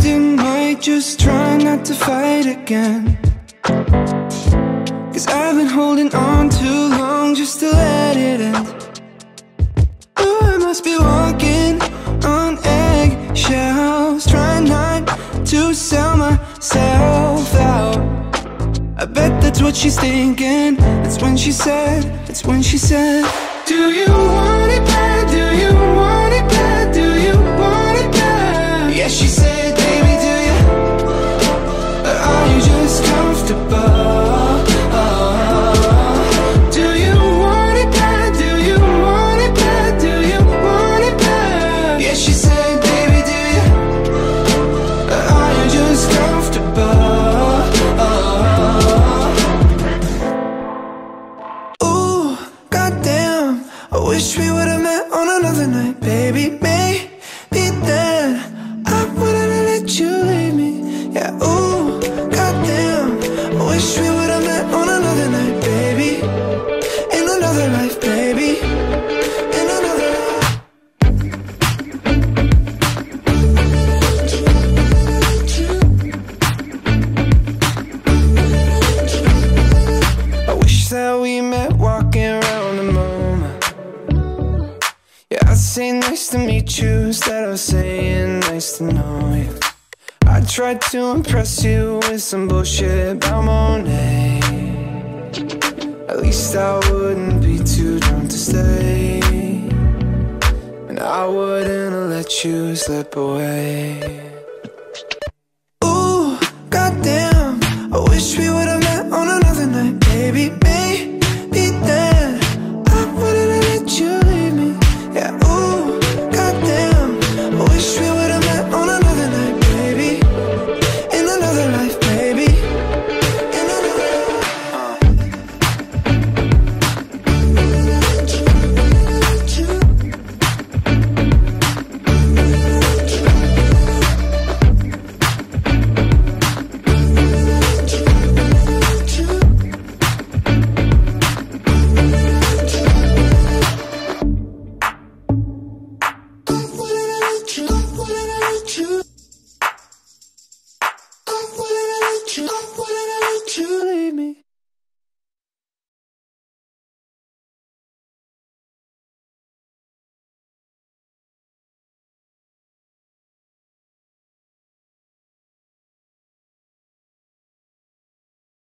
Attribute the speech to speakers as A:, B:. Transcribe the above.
A: blinding light, just try not to fight again. Cause I've been holding on too long just to let it end. Oh, I must be walking on eggshells, trying not to sell myself out. I bet that's what she's thinking. That's when she said, that's when she said, Do you want it bad? Do you want it bad? Do you want it bad? Yeah, she said, wish we would've met on another night, baby. Maybe then I wouldn't have let you leave me. Yeah, ooh, goddamn. I wish we would've met on another night, baby. In another life, baby. In another life. I wish that we met walking. Yeah, I say nice to meet you instead of saying nice to know you. I tried to impress you with some bullshit about Monet. At least I wouldn't be too drunk to stay. And I wouldn't let you slip away. Ooh, goddamn, I wish we would